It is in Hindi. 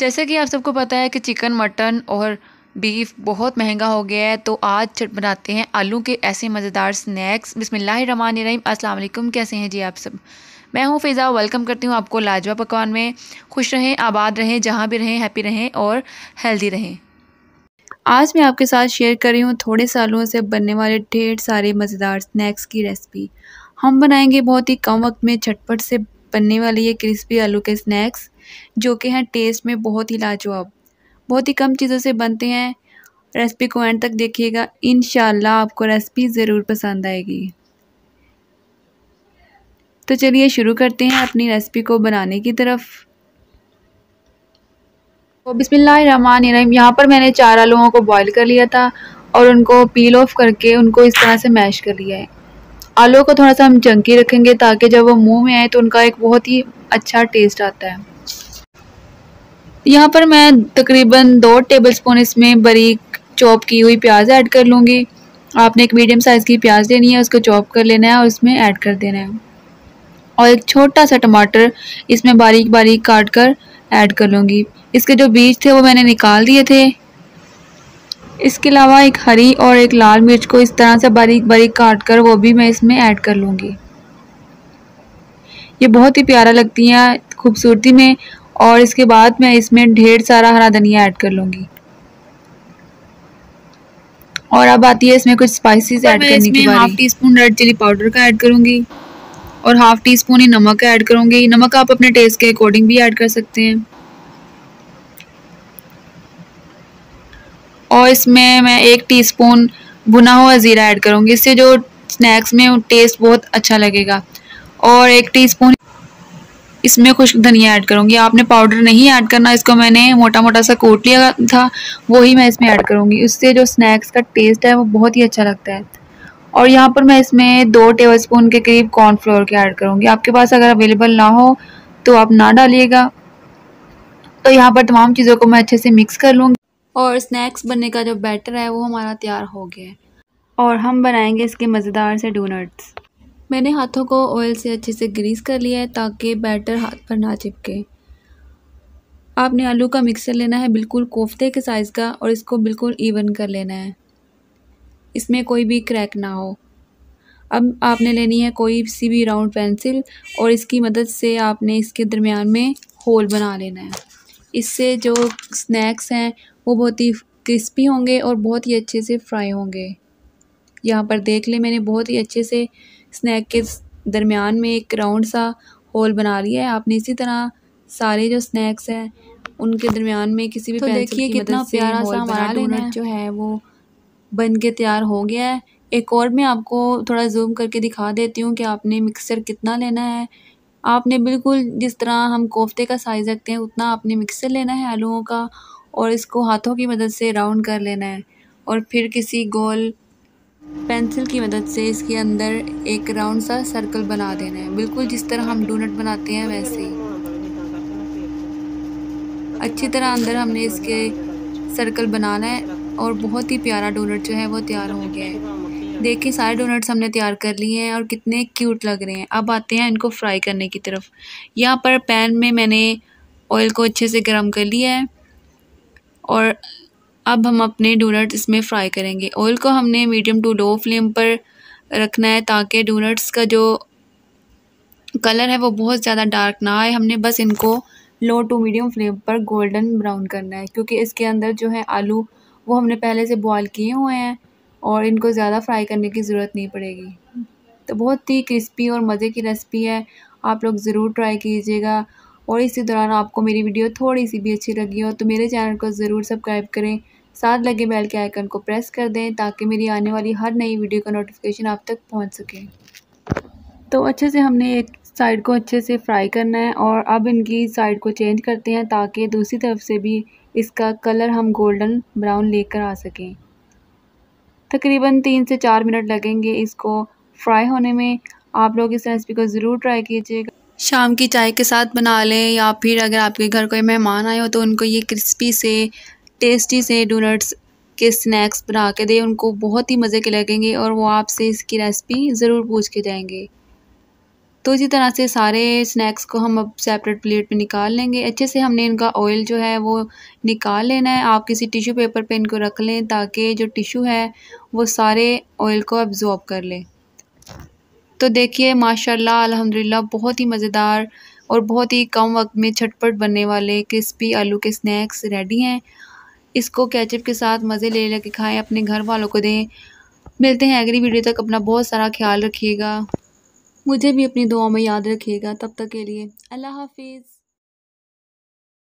जैसे कि आप सबको पता है कि चिकन, मटन और बीफ बहुत महँगा हो गया है तो आज बनाते हैं आलू के ऐसे मज़ेदार स्नैक्स। बिस्मिल्लाहिर्रहमानिर्रहीम। अस्सलाम कैसे हैं जी आप सब? मैं हूँ फ़िज़ा। वेलकम करती हूँ आपको लाजवा पकवान में। खुश रहें, आबाद रहें, जहाँ भी रहें, हैप्पी रहें और हेल्दी रहें। आज मैं आपके साथ शेयर कर रही हूँ थोड़े सालों से बनने वाले ढेर सारे मज़ेदार स्नैक्स की रेसिपी। हम बनाएँगे बहुत ही कम वक्त में झटपट से बनने वाली ये क्रिस्पी आलू के स्नैक्स, जो कि हैं टेस्ट में बहुत ही लाजवाब। बहुत ही कम चीज़ों से बनते हैं। रेसिपी को एंड तक देखिएगा। इन आपको रेसिपी ज़रूर पसंद आएगी। तो चलिए शुरू करते हैं अपनी रेसिपी को बनाने की तरफ़। तो बिस्मिल्लाहिर्रहमानिर्रहीम, यहाँ पर मैंने चार आलूओं को बॉईल कर लिया था और उनको पील ऑफ़ करके उनको इस तरह से मैश कर लिया है। आलू को थोड़ा सा हम चंकी रखेंगे ताकि जब वो मुँह में आए तो उनका एक बहुत ही अच्छा टेस्ट आता है। यहाँ पर मैं तकरीबन दो टेबलस्पून इसमें बारीक चॉप की हुई प्याज ऐड कर लूँगी। आपने एक मीडियम साइज़ की प्याज लेनी है, उसको चॉप कर लेना है और उसमें ऐड कर देना है। और एक छोटा सा टमाटर इसमें बारीक बारीक काट कर ऐड कर लूँगी। इसके जो बीज थे वो मैंने निकाल दिए थे। इसके अलावा एक हरी और एक लाल मिर्च को इस तरह से बारीक बारीक काट कर वो भी मैं इसमें ऐड कर लूँगी। ये बहुत ही प्यारा लगती हैं खूबसूरती में और इसके बाद मैं इसमें ढेर सारा हरा धनिया ऐड कर लूँगी। और अब आती है इसमें कुछ स्पाइसेस ऐड करने की बारी half teaspoon red chili powder का ऐड करूँगी और हाफ़ टी स्पून ही नमक ऐड करूँगी। नमक आप अपने टेस्ट के अकॉर्डिंग भी ऐड कर सकते हैं। और इसमें मैं एक टीस्पून भुना हुआ ज़ीरा ऐड करूँगी। इससे जो स्नैक्स में टेस्ट बहुत अच्छा लगेगा। और एक टीस्पून इसमें खुश्क धनिया ऐड करूँगी। आपने पाउडर नहीं ऐड करना, इसको मैंने मोटा मोटा सा कोट लिया था, वही मैं इसमें ऐड करूँगी। उससे जो स्नैक्स का टेस्ट है, वो बहुत ही अच्छा लगता है। और यहाँ पर मैं इसमें दो टेबल स्पून के करीब कॉर्नफ्लोर के ऐड करूँगी। आपके पास अगर अवेलेबल ना हो तो आप ना डालिएगा। तो यहाँ पर तमाम चीज़ों को मैं अच्छे से मिक्स कर लूँगी। और स्नैक्स बनने का जो बैटर है वो हमारा तैयार हो गया है। और हम बनाएँगे इसके मज़ेदार से डोनट्स मैंने हाथों को ऑयल से अच्छे से ग्रीस कर लिया है ताकि बैटर हाथ पर ना चिपके। आपने आलू का मिक्सर लेना है बिल्कुल कोफ्ते के साइज़ का और इसको बिल्कुल इवन कर लेना है। इसमें कोई भी क्रैक ना हो। अब आपने लेनी है कोई सी भी राउंड पेंसिल और इसकी मदद से आपने इसके दरमियान में होल बना लेना है। इससे जो स्नैक्स हैं वो बहुत ही क्रिस्पी होंगे और बहुत ही अच्छे से फ्राई होंगे। यहाँ पर देख लें मैंने बहुत ही अच्छे से स्नैक के दरमियान में एक राउंड सा होल बना लिया है। आपने इसी तरह सारे जो स्नैक्स हैं उनके दरमियान में किसी भी तो देखिए कितना प्यारा सा हमारा डोनट जो है वो बन के तैयार हो गया है। एक और मैं आपको थोड़ा जूम करके दिखा देती हूँ कि आपने मिक्सर कितना लेना है। आपने बिल्कुल जिस तरह हम कोफ्ते का साइज़ रखते हैं उतना आपने मिक्सर लेना है आलूओं का। और इसको हाथों की मदद से राउंड कर लेना है। और फिर किसी गोल पेंसिल की मदद से इसके अंदर एक राउंड सा सर्कल बना देना है। बिल्कुल जिस तरह हम डोनट बनाते हैं, वैसे ही। अच्छी तरह अंदर हमने इसके सर्कल बनाना है और बहुत ही प्यारा डोनट जो है वो तैयार हो गया है। देखिए, सारे डोनट्स हमने तैयार कर लिए हैं और कितने क्यूट लग रहे हैं। अब आते हैं इनको फ्राई करने की तरफ़। यहाँ पर पैन में मैंने ऑयल को अच्छे से गर्म कर लिया है। और अब हम अपने डोनट्स इसमें फ्राई करेंगे। ऑयल को हमने मीडियम टू लो फ्लेम पर रखना है ताकि डोनट्स का जो कलर है वो बहुत ज़्यादा डार्क ना आए। हमने बस इनको लो टू मीडियम फ्लेम पर गोल्डन ब्राउन करना है क्योंकि इसके अंदर जो है आलू वो हमने पहले से बॉयल किए हुए हैं और इनको ज़्यादा फ्राई करने की ज़रूरत नहीं पड़ेगी। तो बहुत ही क्रिस्पी और मज़े की रेसिपी है। आप लोग ज़रूर ट्राई कीजिएगा। और इसी दौरान आपको मेरी वीडियो थोड़ी सी भी अच्छी लगी हो तो मेरे चैनल को ज़रूर सब्सक्राइब करें। साथ लगे बेल के आइकन को प्रेस कर दें ताकि मेरी आने वाली हर नई वीडियो का नोटिफिकेशन आप तक पहुँच सके। तो अच्छे से हमने एक साइड को अच्छे से फ्राई करना है और अब इनकी साइड को चेंज करते हैं ताकि दूसरी तरफ़ से भी इसका कलर हम गोल्डन ब्राउन लेकर आ सकें। तकरीबन तीन से चार मिनट लगेंगे इसको फ्राई होने में। आप लोग इस रेसिपी को ज़रूर ट्राई कीजिएगा। शाम की चाय के साथ बना लें, या फिर अगर आपके घर कोई मेहमान आए हो तो उनको ये क्रिस्पी से टेस्टी से डोनट्स के स्नैक्स बना के दें। उनको बहुत ही मज़े के लगेंगे और वो आपसे इसकी रेसिपी ज़रूर पूछ के जाएँगे। तो इसी तरह से सारे स्नैक्स को हम अब सेपरेट प्लेट पे निकाल लेंगे। अच्छे से हमने इनका ऑयल जो है वो निकाल लेना है। आप किसी टिश्यू पेपर पे इनको रख लें ताकि जो टिश्यू है वो सारे ऑयल को अब्ज़ॉर्ब कर ले। तो देखिए, माशाल्लाह, अल्हम्दुलिल्लाह, बहुत ही मज़ेदार और बहुत ही कम वक्त में छटपट बनने वाले क्रिस्पी आलू के स्नैक्स रेडी हैं। इसको कैचअप के साथ मज़े ले लेके खाएँ, अपने घर वालों को दें। मिलते हैं अगली वीडियो तक, अपना बहुत सारा ख्याल रखिएगा। मुझे भी अपनी दुआ में याद रखिएगा, तब तक के लिए अल्लाह हाफिज़।